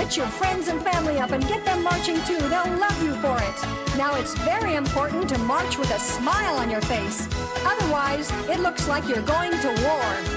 Get your friends and family up and get them marching too. They'll love you for it. Now it's very important to march with a smile on your face. Otherwise, it looks like you're going to war.